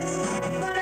But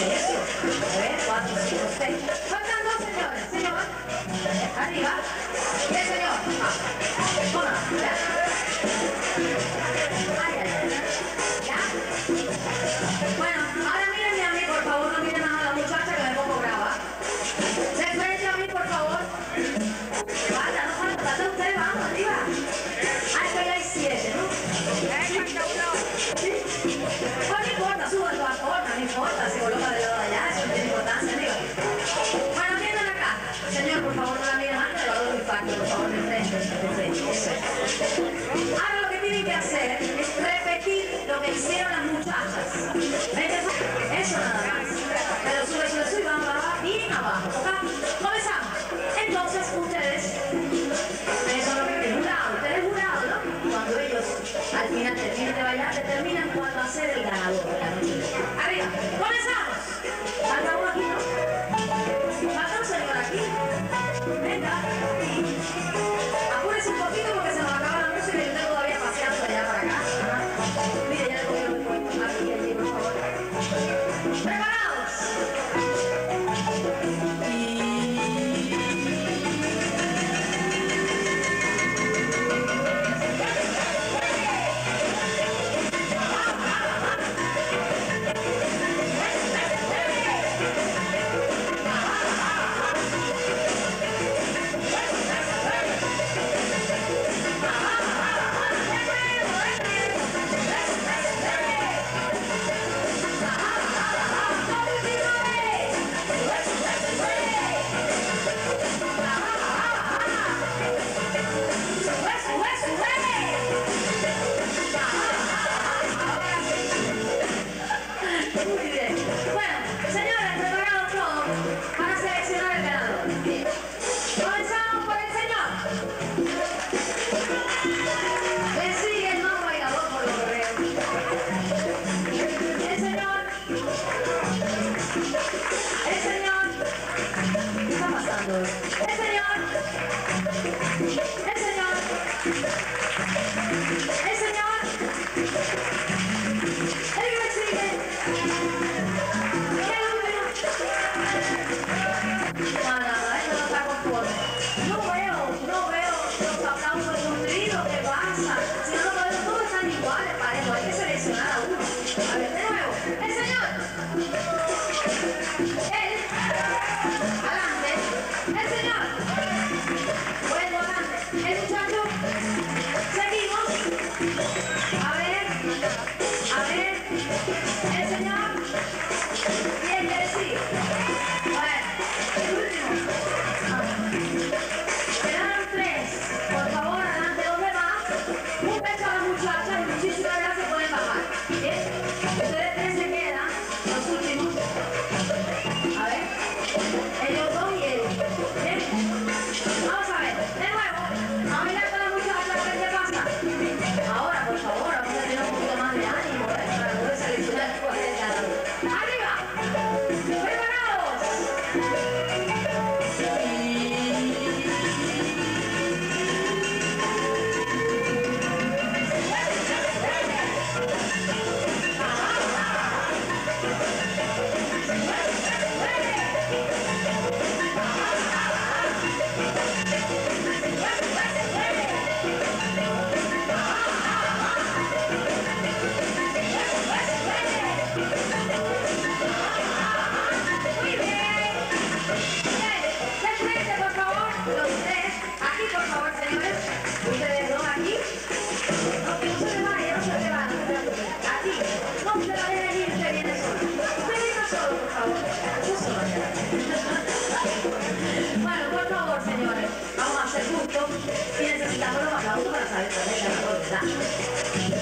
Sério? É, quatro, cinco, seis. el de bailar determinan cuál va a el ganador. ¡El señor! ¡El señor! ¡El señor! ¡El que me sigue! ¡El hombre! ¡Mamá, la verdad, no está con! No veo, no veo los aplausos nutridos que pasa. Si no, lo podemos todos estar iguales, parejo. Hay que seleccionar a uno. A ver, de nuevo. ¡El señor! bueno, por favor, señores, vamos a ser justos. Si necesitamos los aplausos para saber cuál es la verdad.